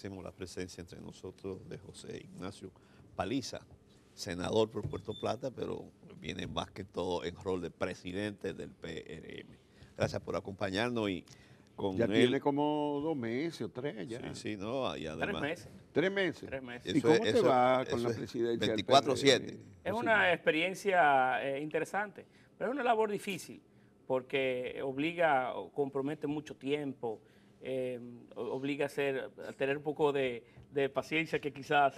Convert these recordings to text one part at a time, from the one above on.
agradecemos la presencia entre nosotros de José Ignacio Paliza, senador por Puerto Plata, pero viene más que todo en rol de presidente del PRM. Gracias por acompañarnos y con ya él... tiene como dos meses o tres ya. Sí, sí, no, y además... Tres meses. Tres meses. Tres meses. ¿Y Eso cómo es- te va con la es presidencia? del 24/7. PRM? Es una experiencia eh, interesante, pero es una labor difícil porque obliga, o compromete mucho tiempo, eh, obliga a, ser, a tener un poco de, de paciencia que quizás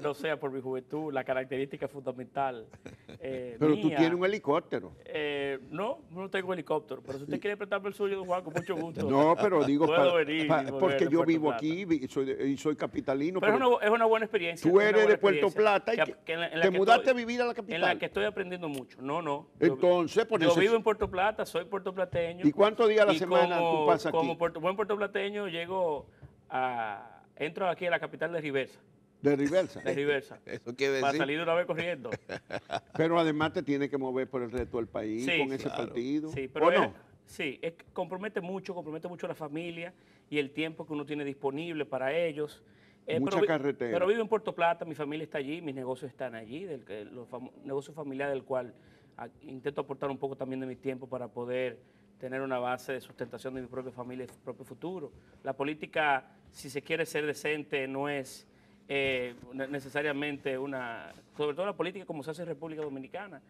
no sea por mi juventud la característica fundamental. eh, Pero tú tienes un helicóptero. Eh, no, no tengo helicóptero, pero si usted quiere prestarme el suyo, don Juan, con mucho gusto. No, pero digo, Puedo venir porque yo vivo Plata. aquí y soy, y soy capitalino. Pero es una, es una buena experiencia. tú eres de Puerto Plata y que- que- que en la- en la te que mudaste estoy- a vivir a la En la capital. que estoy aprendiendo mucho. No, no. Entonces, por yo eso- vivo en Puerto Plata, soy puertoplateño. ¿Y cuántos días a la semana como, tú pasas aquí? Como puerto- buen puertoplateño llego a... Entro aquí a la capital de Riversa. De Riversa. De Riversa. Eso quiere para decir... salir de una vez corriendo. Pero además te tienes que mover por el resto del país Sí, con ese claro. partido. Sí, ¿O pero no? sí, es que compromete mucho, compromete mucho a la familia y el tiempo que uno tiene disponible para ellos. Eh, Mucha pero carretera. Pero vivo en Puerto Plata, mi familia está allí, mis negocios están allí, del, que- los fam- negocios familiares del cual ah, intento aportar un poco también de mi tiempo para poder tener una base de sustentación de mi propia familia y mi propio futuro. La política, si se quiere ser decente, no es eh, ne- necesariamente una, sobre todo la política como se hace en República Dominicana,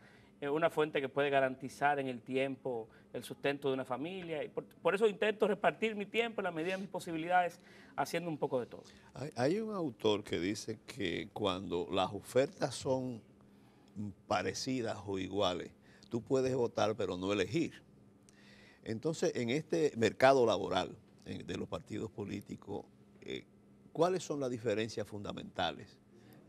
es una fuente que puede garantizar en el tiempo el sustento de una familia. Y por, eso intento repartir mi tiempo en la medida de mis posibilidades, haciendo un poco de todo. Hay, un autor que dice que cuando las ofertas son parecidas o iguales, tú puedes votar pero no elegir. Entonces, en este mercado laboral de los partidos políticos, eh, ¿cuáles son las diferencias fundamentales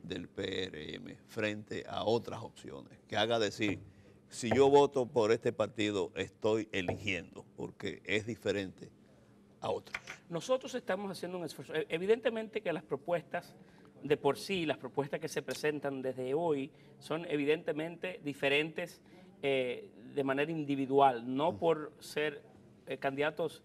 del PRM frente a otras opciones? Que haga decir, si yo voto por este partido, estoy eligiendo, porque es diferente a otros. Nosotros estamos haciendo un esfuerzo. E- Evidentemente que las propuestas de por sí, las propuestas que se presentan desde hoy, son evidentemente diferentes eh, de manera individual, no por ser eh, candidatos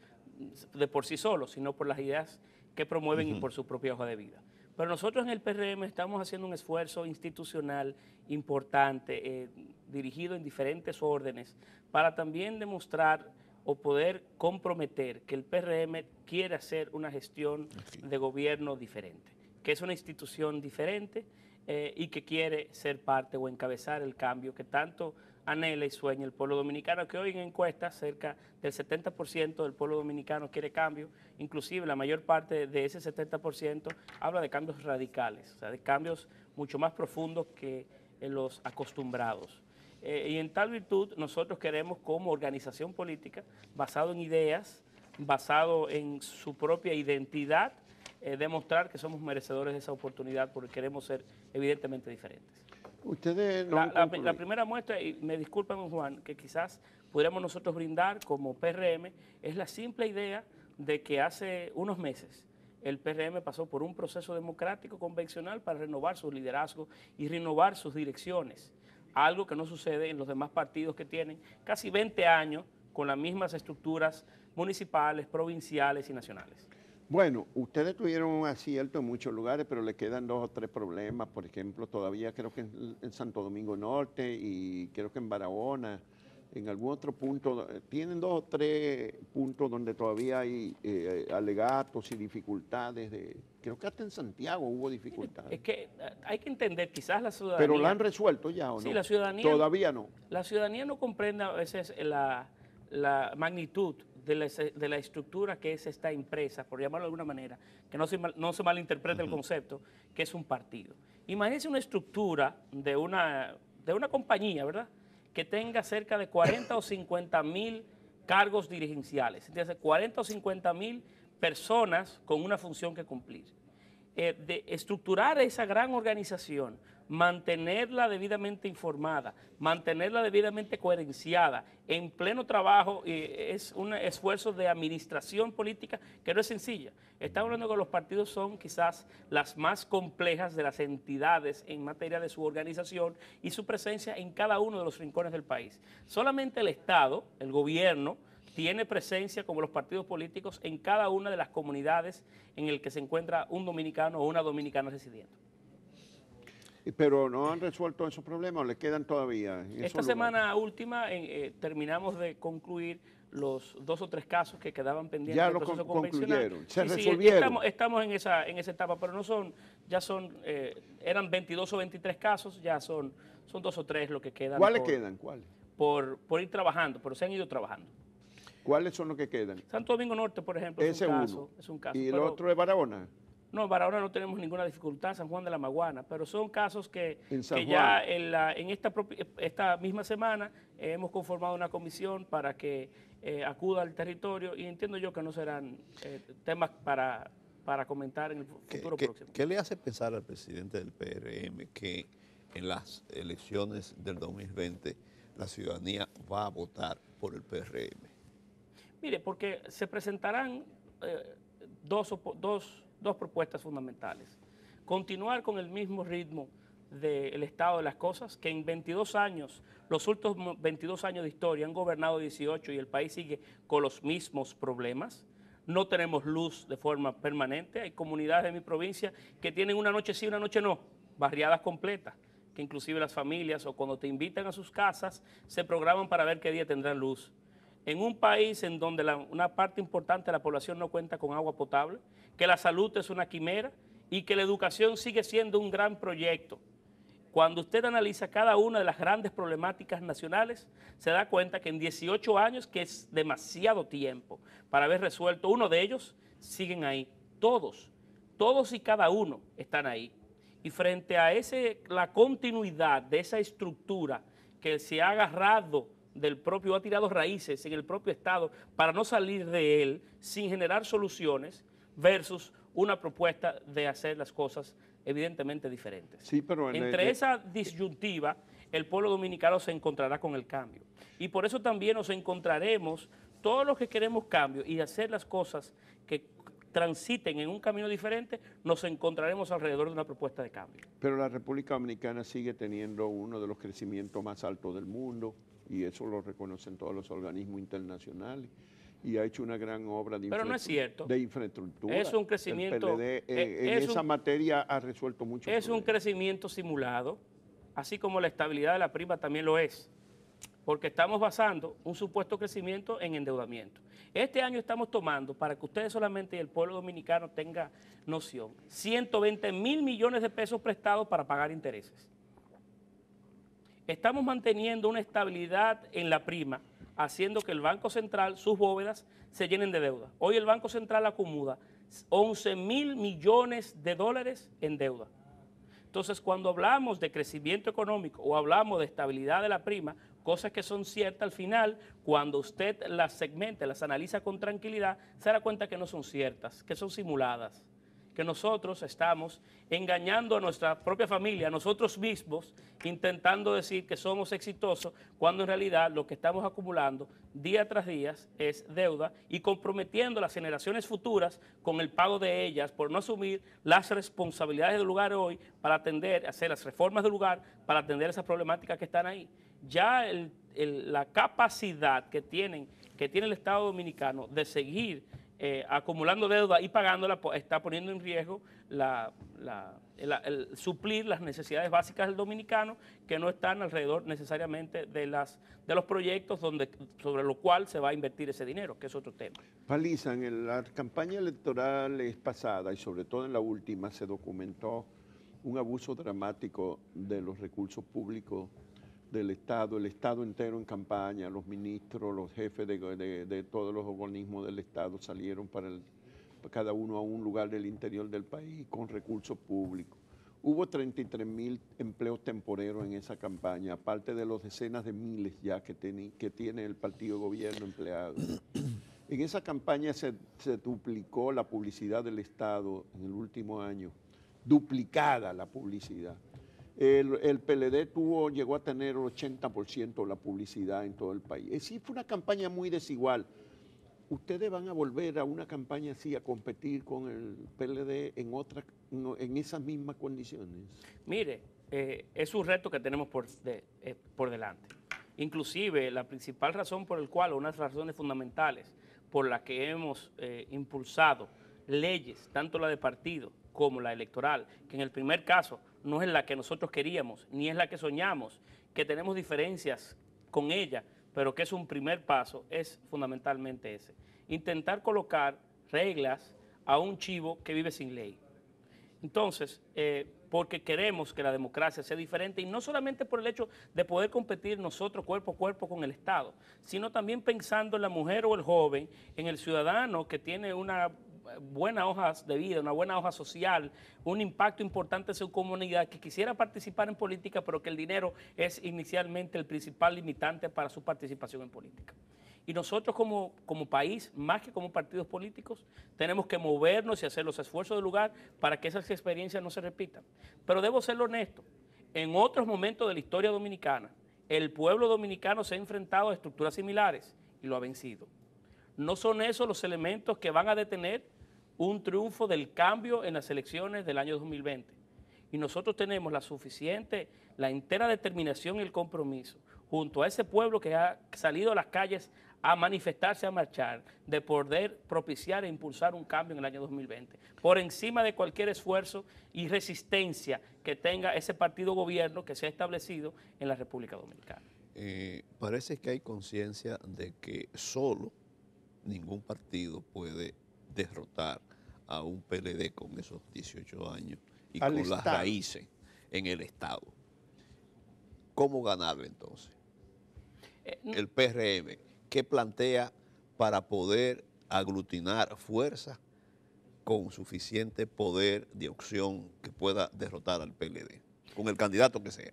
de por sí solos, sino por las ideas que promueven y por su propia hoja de vida. Pero nosotros en el PRM estamos haciendo un esfuerzo institucional importante, eh, dirigido en diferentes órdenes, para también demostrar o poder comprometer que el PRM quiere hacer una gestión de gobierno diferente, que es una institución diferente eh, y que quiere ser parte o encabezar el cambio que tanto anhela y sueña el pueblo dominicano, que hoy en encuestas cerca del 70% del pueblo dominicano quiere cambio, inclusive la mayor parte de ese 70% habla de cambios radicales, o sea, de cambios mucho más profundos que eh, los acostumbrados. Eh, y en tal virtud nosotros queremos como organización política, basado en ideas, basado en su propia identidad, eh, demostrar que somos merecedores de esa oportunidad porque queremos ser evidentemente diferentes. Ustedes no La, primera muestra, y me disculpan don Juan, que quizás pudiéramos nosotros brindar como PRM, es la simple idea de que hace unos meses el PRM pasó por un proceso democrático convencional para renovar su liderazgo y renovar sus direcciones, algo que no sucede en los demás partidos que tienen casi 20 años con las mismas estructuras municipales, provinciales y nacionales. Bueno, ustedes tuvieron un acierto en muchos lugares, pero le quedan dos o tres problemas. Por ejemplo, todavía creo que en, Santo Domingo Norte y creo que en Barahona, en algún otro punto, eh, tienen dos o tres puntos donde todavía hay eh, alegatos y dificultades. De, creo que hasta en Santiago hubo dificultades. Es que eh, hay que entender, quizás la ciudadanía... Pero la han resuelto ya o no? Sí, la ciudadanía- Todavía no. La ciudadanía no comprende a veces la, la magnitud de la, de la estructura que es esta empresa, por llamarlo de alguna manera, que no se, mal- no se malinterprete el concepto, que es un partido. Imagínense una estructura de una, de una compañía, ¿verdad? Que tenga cerca de 40 o 50 mil cargos dirigenciales, ¿entiendes? 40 o 50 mil personas con una función que cumplir eh, de estructurar esa gran organización, mantenerla debidamente informada, mantenerla debidamente coherenciada, en pleno trabajo, es un esfuerzo de administración política que no es sencilla. Estamos hablando que los partidos son quizás las más complejas de las entidades en materia de su organización y su presencia en cada uno de los rincones del país. Solamente el Estado, el gobierno, tiene presencia como los partidos políticos en cada una de las comunidades en el que se encuentra un dominicano o una dominicana residiendo. Pero no han resuelto esos problemas, ¿le quedan todavía? Esta semana última eh, terminamos de concluir los dos o tres casos que quedaban pendientes ya del proceso concluyeron, se resolvieron. estamos, en esa en esa etapa, pero no son, ya son, eh, eran 22 o 23 casos, ya son, son dos o tres lo que quedan. ¿Cuáles quedan? ¿Cuáles? Por, por ir trabajando, pero se han ido trabajando. ¿Cuáles son los que quedan? Santo Domingo Norte, por ejemplo, es, un caso, es un caso. ¿Y el otro es Barahona? No, para ahora no tenemos ninguna dificultad, San Juan de la Maguana, pero son casos que, ya en, esta, esta misma semana hemos conformado una comisión para que eh, acuda al territorio y entiendo yo que no serán eh, temas para, para comentar en el futuro próximo. ¿Qué le hace pensar al presidente del PRM que en las elecciones del 2020 la ciudadanía va a votar por el PRM? Mire, porque se presentarán eh, dos, dos dos propuestas fundamentales. Continuar con el mismo ritmo del estado de las cosas, que en 22 años, los últimos 22 años de historia han gobernado 18 y el país sigue con los mismos problemas. No tenemos luz de forma permanente. Hay comunidades de mi provincia que tienen una noche sí, una noche no, barriadas completas, que inclusive las familias o cuando te invitan a sus casas se programan para ver qué día tendrán luz en un país en donde una parte importante de la población no cuenta con agua potable, que la salud es una quimera y que la educación sigue siendo un gran proyecto. Cuando usted analiza cada una de las grandes problemáticas nacionales, se da cuenta que en 18 años, que es demasiado tiempo para haber resuelto uno de ellos, siguen ahí. Todos, todos y cada uno están ahí. Y frente a ese, la continuidad de esa estructura que se ha agarrado del propio, ha tirado raíces en el propio Estado para no salir de él sin generar soluciones versus una propuesta de hacer las cosas evidentemente diferentes. Sí, pero Entre esa disyuntiva, el pueblo dominicano se encontrará con el cambio. Y por eso también nos encontraremos todos los que queremos cambio y hacer las cosas que transiten en un camino diferente, nos encontraremos alrededor de una propuesta de cambio. Pero la República Dominicana sigue teniendo uno de los crecimientos más altos del mundo, y eso lo reconocen todos los organismos internacionales y ha hecho una gran obra de, Pero no es cierto. de infraestructura. Es un crecimiento. Eh, eh, en esa materia ha resuelto mucho. Es un crecimiento simulado, así como la estabilidad de la prima también lo es, porque estamos basando un supuesto crecimiento en endeudamiento. Este año estamos tomando, para que ustedes solamente y el pueblo dominicano tenga noción, 120 mil millones de pesos prestados para pagar intereses estamos manteniendo una estabilidad en la prima, haciendo que el Banco Central, sus bóvedas, se llenen de deuda. Hoy el Banco Central acumula 11 mil millones de dólares en deuda. Entonces, cuando hablamos de crecimiento económico o hablamos de estabilidad de la prima, cosas que son ciertas al final, cuando usted las segmente, las analiza con tranquilidad, se dará cuenta que no son ciertas, que son simuladas que nosotros estamos engañando a nuestra propia familia, a nosotros mismos, intentando decir que somos exitosos, cuando en realidad lo que estamos acumulando día tras día es deuda y comprometiendo las generaciones futuras con el pago de ellas por no asumir las responsabilidades del lugar hoy para atender, hacer las reformas del lugar, para atender esas problemáticas que están ahí. Ya la capacidad que, tienen, que tiene el Estado Dominicano de seguir eh, acumulando deuda y pagándola, está poniendo en riesgo el, suplir las necesidades básicas del dominicano que no están alrededor necesariamente de, las, de los proyectos donde, sobre lo cual se va a invertir ese dinero, que es otro tema. Paliza, en la campaña electoral pasada y sobre todo en la última se documentó un abuso dramático de los recursos públicos del Estado, el Estado entero en campaña, los ministros, los jefes de, todos los organismos del Estado salieron para, cada uno a un lugar del interior del país con recursos públicos. Hubo 33 mil empleos temporeros en esa campaña, aparte de los decenas de miles ya que, tiene el partido gobierno empleado. En esa campaña se duplicó la publicidad del Estado en el último año, duplicada la publicidad. El, PLD tuvo, llegó a tener el 80% de la publicidad en todo el país. Es decir, fue una campaña muy desigual. ¿Ustedes van a volver a una campaña así, a competir con el PLD en, otra, en esas mismas condiciones? Mire, eh, es un reto que tenemos por, eh, por delante. Inclusive la principal razón por el cual, unas razones fundamentales por las que hemos eh, impulsado leyes, tanto la de partido como la electoral, que en el primer caso no es la que nosotros queríamos, ni es la que soñamos, que tenemos diferencias con ella, pero que es un primer paso, es fundamentalmente ese. Intentar colocar reglas a un chivo que vive sin ley. Entonces, eh, porque queremos que la democracia sea diferente y no solamente por el hecho de poder competir nosotros cuerpo a cuerpo con el Estado, sino también pensando en la mujer o el joven, en el ciudadano que tiene una buena hoja de vida, una buena hoja social, un impacto importante en su comunidad, que quisiera participar en política, pero que el dinero es inicialmente el principal limitante para su participación en política. Y nosotros como, como país, más que como partidos políticos, tenemos que movernos y hacer los esfuerzos del lugar para que esas experiencias no se repitan. Pero debo ser honesto, en otros momentos de la historia dominicana, el pueblo dominicano se ha enfrentado a estructuras similares y lo ha vencido. No son esos los elementos que van a detener un triunfo del cambio en las elecciones del año 2020. Y nosotros tenemos la suficiente, la entera determinación y el compromiso, junto a ese pueblo que ha salido a las calles a manifestarse, a marchar, de poder propiciar e impulsar un cambio en el año 2020, por encima de cualquier esfuerzo y resistencia que tenga ese partido gobierno que se ha establecido en la República Dominicana. Eh, parece que hay conciencia de que solo ningún partido puede derrotar a un PLD con esos 18 años y con las raíces en el Estado. ¿Cómo ganarlo entonces? Eh, el PRM, ¿qué plantea para poder aglutinar fuerza con suficiente poder de opción que pueda derrotar al PLD, con el candidato que sea?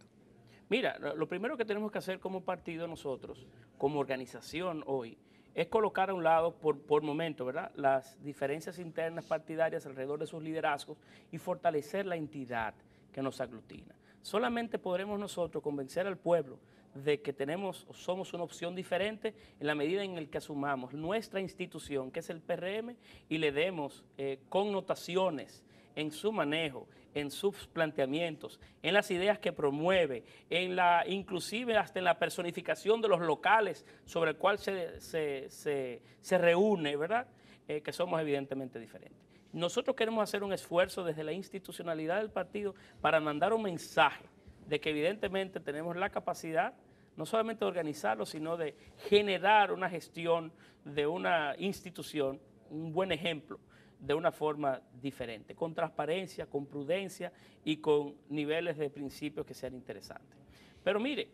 Mira, lo primero que tenemos que hacer como partido nosotros, como organización hoy, es colocar a un lado por, por momento, ¿verdad?, las diferencias internas partidarias alrededor de sus liderazgos y fortalecer la entidad que nos aglutina. Solamente podremos nosotros convencer al pueblo de que tenemos somos una opción diferente en la medida en la que asumamos nuestra institución, que es el PRM, y le demos eh, connotaciones en su manejo, en sus planteamientos, en las ideas que promueve, en la, inclusive hasta en la personificación de los locales sobre el cual se, se, reúne, ¿verdad? Eh, que somos evidentemente diferentes. Nosotros queremos hacer un esfuerzo desde la institucionalidad del partido para mandar un mensaje de que evidentemente tenemos la capacidad no solamente de organizarlo, sino de generar una gestión de una institución, un buen ejemplo de una forma diferente, con transparencia, con prudencia y con niveles de principios que sean interesantes. Pero mire,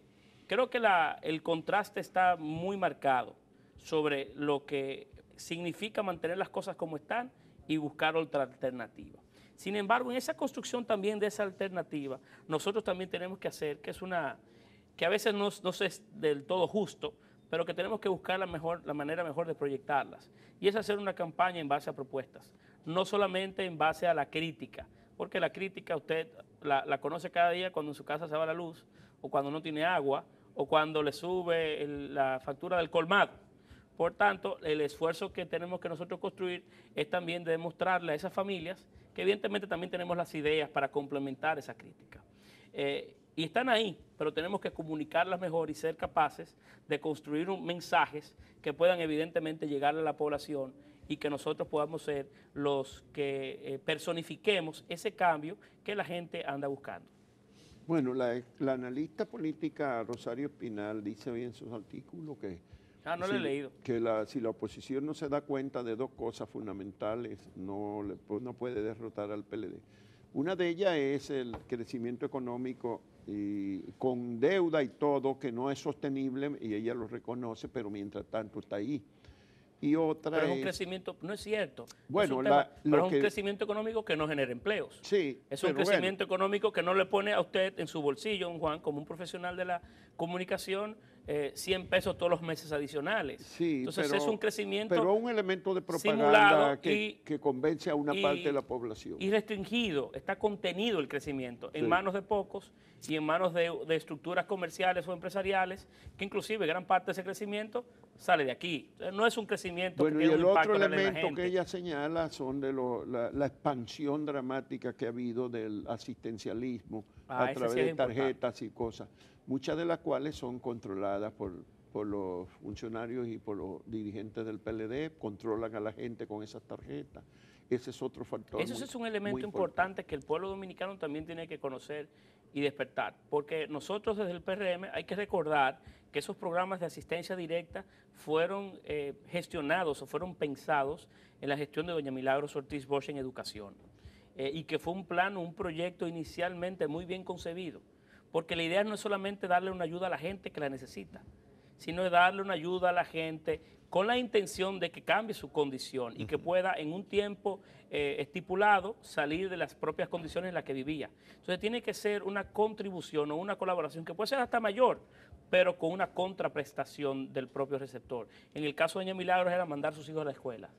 creo que el contraste está muy marcado sobre lo que significa mantener las cosas como están y buscar otra alternativa. Sin embargo, en esa construcción también de esa alternativa, nosotros también tenemos que hacer, que es una, que a veces no, no es del todo justo, pero que tenemos que buscar la, mejor, la manera mejor de proyectarlas. Y es hacer una campaña en base a propuestas, no solamente en base a la crítica, porque la crítica usted la, conoce cada día cuando en su casa se va la luz, o cuando no tiene agua, o cuando le sube la factura del colmado. Por tanto, el esfuerzo que tenemos que nosotros construir es también demostrarle a esas familias que evidentemente también tenemos las ideas para complementar esa crítica. Eh, y están ahí, pero tenemos que comunicarlas mejor y ser capaces de construir mensajes que puedan evidentemente llegar a la población y que nosotros podamos ser los que eh, personifiquemos ese cambio que la gente anda buscando. Bueno, la, analista política Rosario Espinal dice hoy en sus artículos que, ah, no si, he leído. que la, si la oposición no se da cuenta de dos cosas fundamentales, no, no puede derrotar al PLD. Una de ellas es el crecimiento económico y con deuda y todo que no es sostenible y ella lo reconoce, pero mientras tanto está ahí. Y otra pero es un crecimiento, no es cierto. Bueno, es pero es un crecimiento económico que no genera empleos. Sí. Es un crecimiento económico que no le pone a usted en su bolsillo, Juan, como un profesional de la comunicación, 100 eh, pesos todos los meses adicionales. Sí, Entonces es un crecimiento Pero un elemento de propaganda que, que, convence a una parte de la población. Y restringido, está contenido el crecimiento en manos de pocos y en manos de, estructuras comerciales o empresariales, que inclusive gran parte de ese crecimiento sale de aquí. no es un crecimiento bueno, y el otro elemento que ella señala son de la, expansión dramática que ha habido del asistencialismo ah, a través de tarjetas y cosas. Muchas de las cuales son controladas por, por los funcionarios y por los dirigentes del PLD, controlan a la gente con esas tarjetas. Ese es otro factor. Eso muy- es un elemento importante que el pueblo dominicano también tiene que conocer y despertar, porque nosotros desde el PRM hay que recordar que esos programas de asistencia directa fueron eh, gestionados o fueron pensados en la gestión de doña Milagros Ortiz Bosch en educación, eh, y que fue un plan, un proyecto inicialmente muy bien concebido, porque la idea no es solamente darle una ayuda a la gente que la necesita, sino darle una ayuda a la gente con la intención de que cambie su condición y que pueda en un tiempo eh, estipulado salir de las propias condiciones en las que vivía. Entonces tiene que ser una contribución o una colaboración que puede ser hasta mayor, pero con una contraprestación del propio receptor. En el caso de Doña Milagros era mandar a sus hijos a la escuela.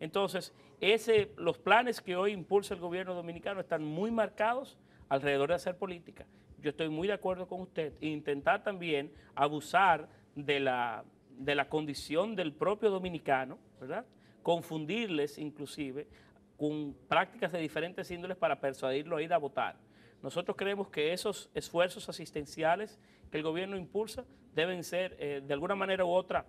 Entonces, ese, los planes que hoy impulsa el gobierno dominicano están muy marcados alrededor de hacer política. Yo estoy muy de acuerdo con usted. Intentar también abusar de la, de la condición del propio dominicano, ¿verdad? Confundirles inclusive con prácticas de diferentes índoles para persuadirlo a ir a votar. Nosotros creemos que esos esfuerzos asistenciales que el gobierno impulsa deben ser eh, de alguna manera u otra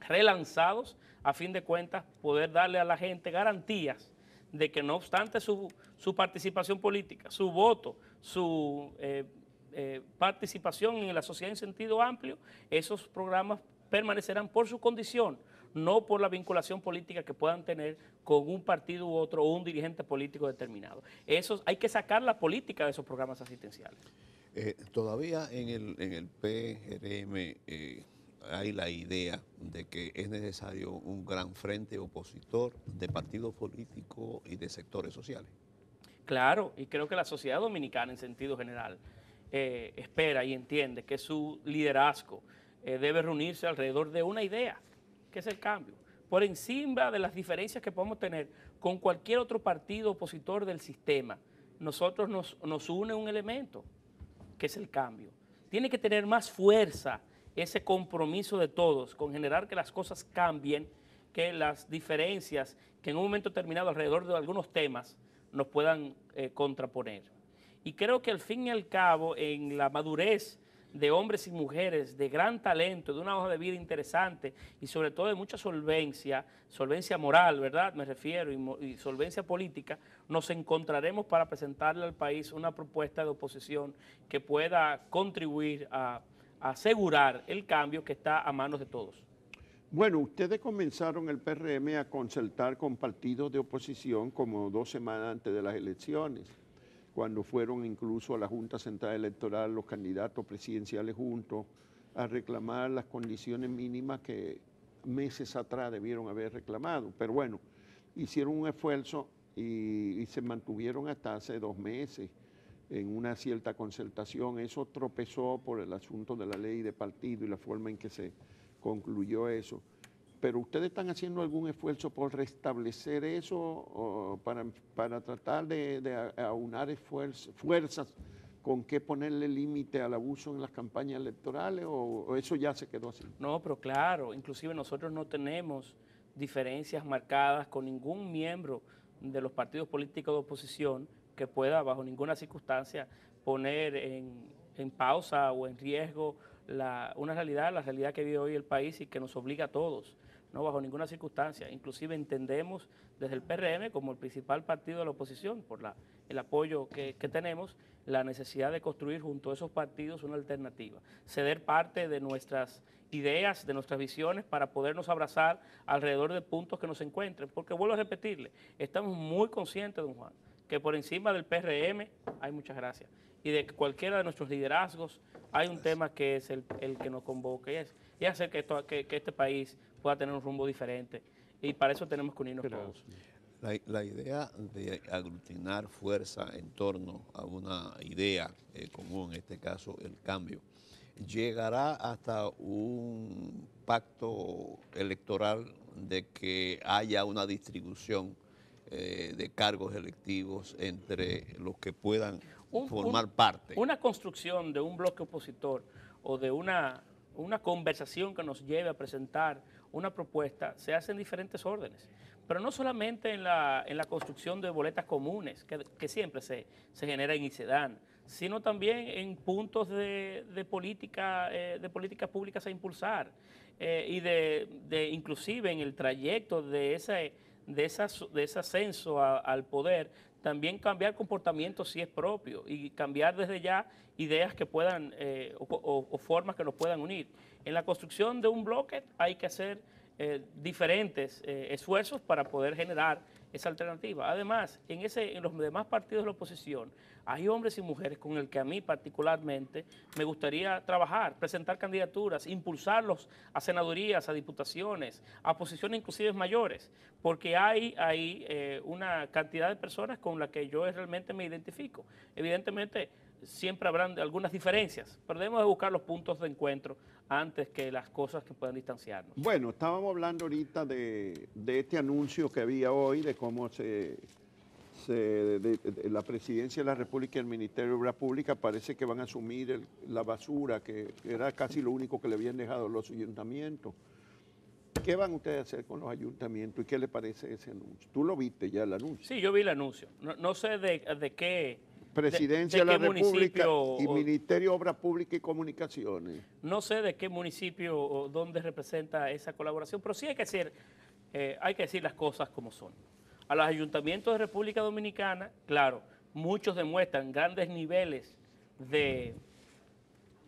relanzados a fin de cuentas poder darle a la gente garantías de que no obstante su, su participación política, su voto, su eh, eh, participación en la sociedad en sentido amplio, esos programas permanecerán por su condición, no por la vinculación política que puedan tener con un partido u otro o un dirigente político determinado. Eso, hay que sacar la política de esos programas asistenciales. Eh, todavía en el, en el PRM hay la idea de que es necesario un gran frente opositor de partidos políticos y de sectores sociales. Claro, y creo que la sociedad dominicana en sentido general eh, espera y entiende que su liderazgo eh, debe reunirse alrededor de una idea, que es el cambio, por encima de las diferencias que podemos tener con cualquier otro partido opositor del sistema. Nosotros nos, nos une un elemento, que es el cambio. Tiene que tener más fuerza ese compromiso de todos con generar que las cosas cambien, que las diferencias que en un momento determinado alrededor de algunos temas nos puedan eh, contraponer. Y creo que al fin y al cabo, en la madurez de hombres y mujeres de gran talento, de una hoja de vida interesante y sobre todo de mucha solvencia, solvencia moral, ¿verdad? Me refiero, y, solvencia política, nos encontraremos para presentarle al país una propuesta de oposición que pueda contribuir a asegurar el cambio que está a manos de todos. Bueno, ustedes comenzaron el PRM a concertar con partidos de oposición como dos semanas antes de las elecciones, cuando fueron incluso a la Junta Central Electoral los candidatos presidenciales juntos a reclamar las condiciones mínimas que meses atrás debieron haber reclamado. Pero bueno, hicieron un esfuerzo y, y se mantuvieron hasta hace dos meses en una cierta concertación. Eso tropezó por el asunto de la ley de partido y la forma en que se concluyó eso. Pero ustedes están haciendo algún esfuerzo por restablecer eso o para, para tratar de, aunar esfuerzo- fuerzas con qué ponerle límite al abuso en las campañas electorales o eso ya se quedó así. No, pero claro, inclusive nosotros no tenemos diferencias marcadas con ningún miembro de los partidos políticos de oposición que pueda bajo ninguna circunstancia poner en, en pausa o en riesgo la- una realidad, la realidad que vive hoy el país y que nos obliga a todos, no bajo ninguna circunstancia. Inclusive entendemos desde el PRM como el principal partido de la oposición, por la, el apoyo que, que tenemos, la necesidad de construir junto a esos partidos una alternativa, ceder parte de nuestras ideas, de nuestras visiones para podernos abrazar alrededor de puntos que nos encuentren, porque vuelvo a repetirle, estamos muy conscientes, don Juan, que por encima del PRM hay muchas gracias y de cualquiera de nuestros liderazgos hay un tema que es el, el que nos convoca y es, y hacer que, esto- que- que este país pueda tener un rumbo diferente y para eso tenemos que unirnos todos. La, la idea de aglutinar fuerza en torno a una idea eh, común, en este caso el cambio, llegará hasta un pacto electoral de que haya una distribución eh, de cargos electivos entre los que puedan Un- formar un- parte. Una construcción de un bloque opositor o de una, una conversación que nos lleve a presentar una propuesta se hace en diferentes órdenes. Pero no solamente en la, en la construcción de boletas comunes, que, que siempre se, se genera y se dan, sino también en puntos de, política, eh, de políticas públicas a impulsar eh, y de, inclusive en el trayecto de ese, de de ese ascenso al poder, también cambiar comportamientos si es propio y cambiar desde ya ideas que puedan eh, o, formas que nos puedan unir. En la construcción de un bloque hay que hacer diferentes esfuerzos para poder generar esa alternativa. Además, en, ese, en los demás partidos de la oposición hay hombres y mujeres con el que a mí particularmente me gustaría trabajar, presentar candidaturas, impulsarlos a senadurías, a diputaciones, a posiciones inclusive mayores, porque hay ahí eh, una cantidad de personas con las que yo realmente me identifico. Evidentemente, siempre habrán algunas diferencias, pero debemos de buscar los puntos de encuentro antes que las cosas que puedan distanciarnos. Bueno, estábamos hablando ahorita de, este anuncio que había hoy, de cómo se, la presidencia de la República y el Ministerio de Obras Públicas parece que van a asumir la basura, que era casi lo único que le habían dejado los ayuntamientos. ¿Qué van ustedes a hacer con los ayuntamientos y qué le parece ese anuncio? ¿Tú lo viste ya el anuncio? Sí, yo vi el anuncio. No, sé de, de qué Presidencia de, la República y Ministerio de Obras Públicas y Comunicaciones. No sé de qué municipio o dónde representa esa colaboración, pero sí hay que decir, eh, hay que decir las cosas como son. A los ayuntamientos de República Dominicana, claro, muchos demuestran grandes niveles de,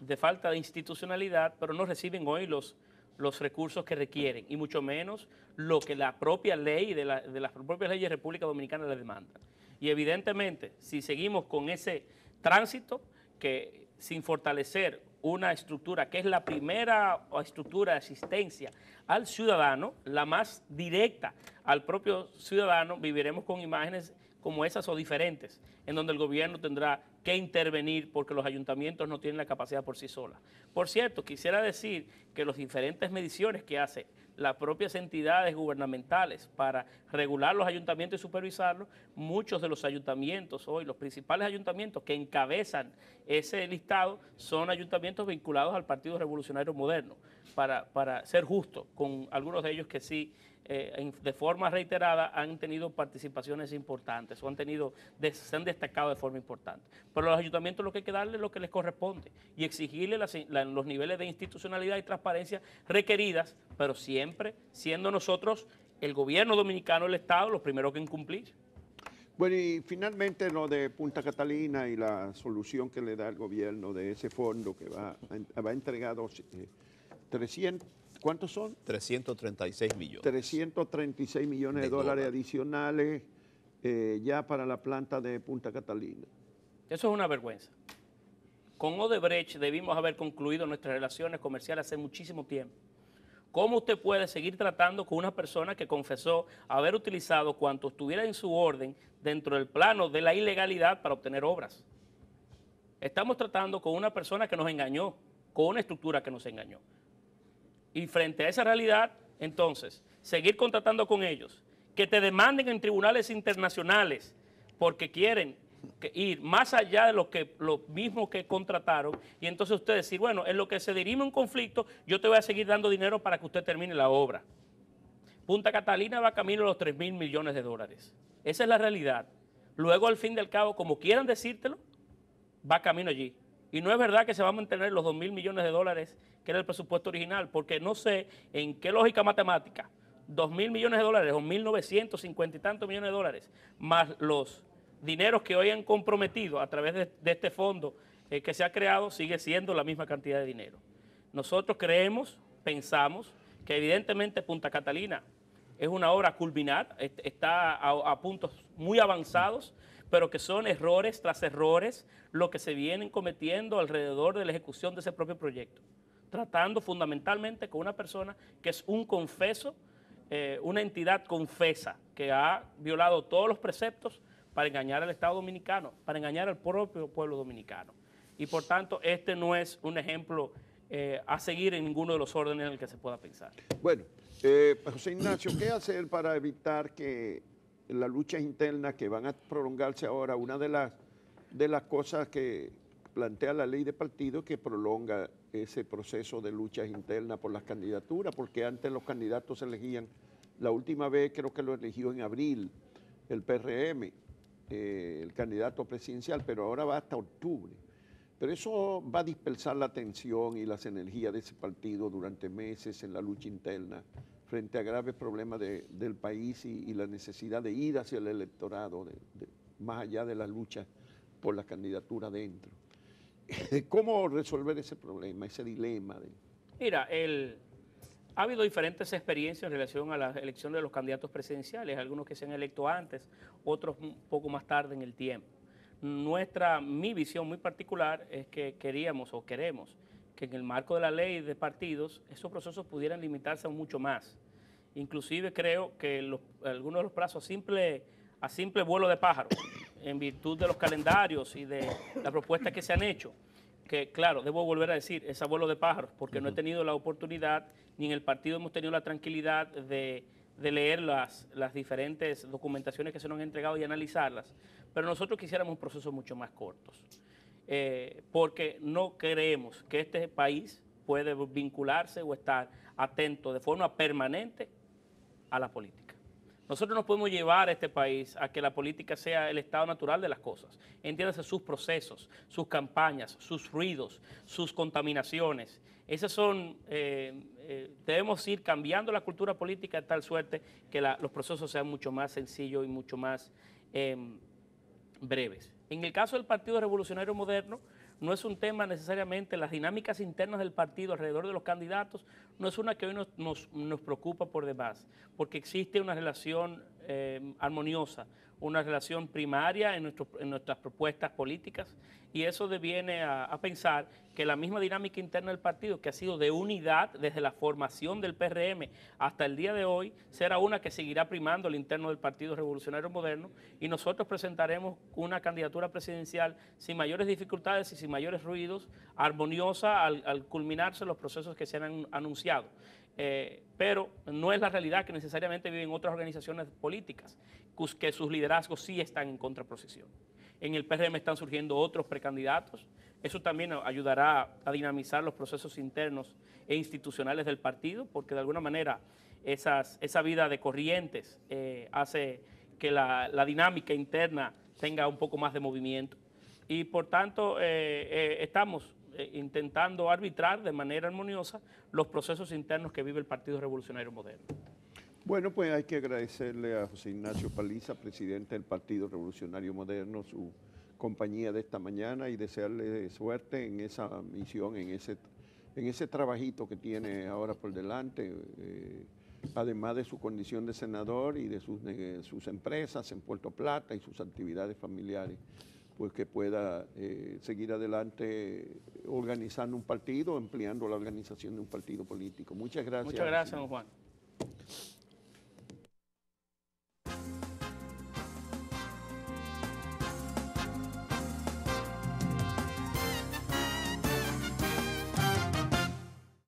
de falta de institucionalidad, pero no reciben hoy los, los recursos que requieren, y mucho menos lo que la propia ley de, de las propias leyes de República Dominicana le demanda. Y evidentemente, si seguimos con ese tránsito, que sin fortalecer una estructura que es la primera estructura de asistencia al ciudadano, la más directa al propio ciudadano, viviremos con imágenes como esas o diferentes, en donde el gobierno tendrá que intervenir porque los ayuntamientos no tienen la capacidad por sí sola. Por cierto, quisiera decir que las diferentes mediciones que hace las propias entidades gubernamentales para regular los ayuntamientos y supervisarlos, muchos de los ayuntamientos hoy, los principales ayuntamientos que encabezan ese listado son ayuntamientos vinculados al Partido Revolucionario Moderno, para, para ser justo con algunos de ellos que sí eh, de forma reiterada han tenido participaciones importantes o han tenido, se han destacado de forma importante. Pero los ayuntamientos lo que hay que darle es lo que les corresponde y exigirle los niveles de institucionalidad y transparencia requeridas, pero siempre siendo nosotros, el gobierno dominicano, el Estado, los primeros que incumplir. Bueno, y finalmente lo de Punta Catalina y la solución que le da el gobierno de ese fondo que va va a entregar 300, ¿Cuántos son? 336 millones. 336 millones de, dólares, adicionales eh, ya para la planta de Punta Catalina. Eso es una vergüenza. Con Odebrecht debimos haber concluido nuestras relaciones comerciales hace muchísimo tiempo. ¿Cómo usted puede seguir tratando con una persona que confesó haber utilizado cuanto estuviera en su orden dentro del plano de la ilegalidad para obtener obras? Estamos tratando con una persona que nos engañó, con una estructura que nos engañó. Y frente a esa realidad, entonces, seguir contratando con ellos, que te demanden en tribunales internacionales porque quieren ir más allá de lo, que, lo mismo que contrataron y entonces usted decir, bueno, en lo que se dirime un conflicto, yo te voy a seguir dando dinero para que usted termine la obra. Punta Catalina va camino a los 3 mil millones de dólares. Esa es la realidad. Luego, al fin del cabo, como quieran decírtelo, va camino allí. Y no es verdad que se va a mantener los 2 mil millones de dólares que era el presupuesto original, porque no sé en qué lógica matemática, 2 mil millones de dólares o 1.950 y tantos millones de dólares, más los dineros que hoy han comprometido a través de, este fondo eh, que se ha creado, sigue siendo la misma cantidad de dinero. Nosotros creemos, pensamos, que evidentemente Punta Catalina es una obra culminada, está a puntos muy avanzados, pero que son errores tras errores lo que se vienen cometiendo alrededor de la ejecución de ese propio proyecto tratando fundamentalmente con una persona que es un confeso, eh, una entidad confesa que ha violado todos los preceptos para engañar al Estado dominicano, para engañar al propio pueblo dominicano. Y por tanto, este no es un ejemplo eh, a seguir en ninguno de los órdenes en el que se pueda pensar. Bueno, eh, José Ignacio, ¿qué hacer para evitar que las luchas internas que van a prolongarse ahora, una de las, de las cosas que plantea la ley de partido que prolonga ese proceso de luchas internas por las candidaturas, porque antes los candidatos se elegían, la última vez creo que lo eligió en abril el PRM, eh, el candidato presidencial, pero ahora va hasta octubre. Pero eso va a dispersar la atención y las energías de ese partido durante meses en la lucha interna frente a graves problemas del país y, la necesidad de ir hacia el electorado, más allá de la lucha por la candidatura dentro. ¿Cómo resolver ese problema, ese dilema? Mira, ha habido diferentes experiencias en relación a la elección de los candidatos presidenciales, algunos que se han electo antes, otros un poco más tarde en el tiempo. Nuestra, mi visión muy particular es que queríamos o queremos que en el marco de la ley de partidos esos procesos pudieran limitarse a mucho más. Inclusive creo que algunos de los plazos simple, a simple vuelo de pájaro, en virtud de los calendarios y de las propuestas que se han hecho, que claro, debo volver a decir, es abuelo de pájaros, porque no he tenido la oportunidad, ni en el partido hemos tenido la tranquilidad de, leer las, las, diferentes documentaciones que se nos han entregado y analizarlas, pero nosotros quisiéramos un proceso mucho más cortos, eh, porque no creemos que este país puede vincularse o estar atento de forma permanente a la política. Nosotros no podemos llevar a este país a que la política sea el estado natural de las cosas. Entiéndase sus procesos, sus campañas, sus ruidos, sus contaminaciones. Esas son, eh, eh, debemos ir cambiando la cultura política de tal suerte que los procesos sean mucho más sencillos y mucho más em, breves. En el caso del Partido Revolucionario Moderno, no es un tema necesariamente, las dinámicas internas del partido alrededor de los candidatos, no es una que hoy nos, nos, preocupa por demás, porque existe una relación eh, armoniosa, una relación primaria en, nuestras propuestas políticas y eso deviene a, pensar que la misma dinámica interna del partido, que ha sido de unidad desde la formación del PRM hasta el día de hoy, será una que seguirá primando el interno del Partido Revolucionario Moderno y nosotros presentaremos una candidatura presidencial sin mayores dificultades y sin mayores ruidos, armoniosa al, al culminarse los procesos que se han anunciado. Eh, pero no es la realidad que necesariamente viven otras organizaciones políticas, que sus liderazgos sí están en contraposición. En el PRM están surgiendo otros precandidatos, eso también ayudará a dinamizar los procesos internos e institucionales del partido, porque de alguna manera esas, esa vida de corrientes eh, hace que la, dinámica interna tenga un poco más de movimiento. Y por tanto, eh, estamos eh, intentando arbitrar de manera armoniosa los procesos internos que vive el Partido Revolucionario Moderno. Bueno, pues hay que agradecerle a José Ignacio Paliza, presidente del Partido Revolucionario Moderno, su compañía de esta mañana y desearle suerte en esa misión, en ese, en ese trabajito que tiene ahora por delante, eh, además de su condición de senador y de sus, de sus empresas en Puerto Plata y sus actividades familiares pues que pueda eh, seguir adelante organizando un partido, empleando la organización de un partido político. Muchas gracias. Muchas gracias, don Juan.